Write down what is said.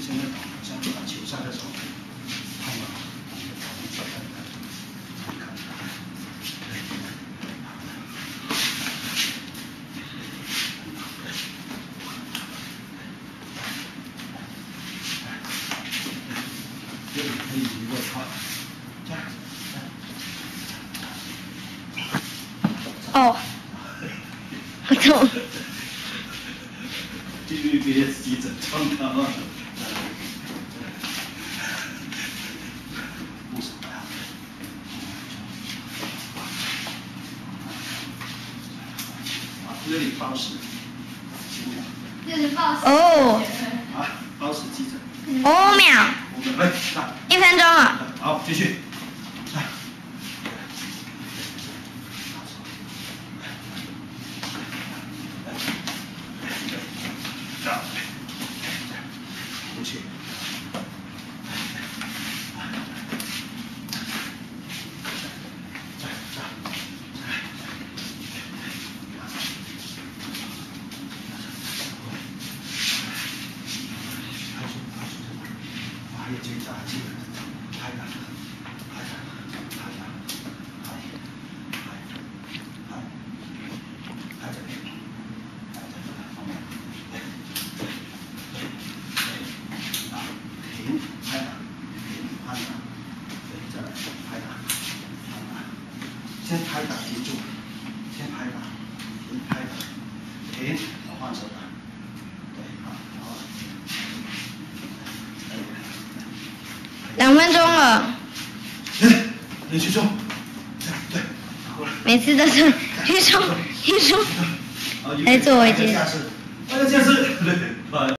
在、打球赛的时候，看。哦，好痛。别急着撞他了。啊，这里报时。哦，啊，报时记着。五秒，我们来，一分钟啊。好，继续，还有检查记录，拍的，拍的，拍的，拍，拍，拍，拍这边，拍这个方面，对，对，对，对，啊，停，拍的，停，拍的，对，这儿拍的，拍的，先拍的，记住，先拍的，停，拍的，停，好换手的，对，好，好。两分钟了，哎，你去做，对对。每次都是一说一说。啊哎做我一件那个架势，那个架势，对，好意思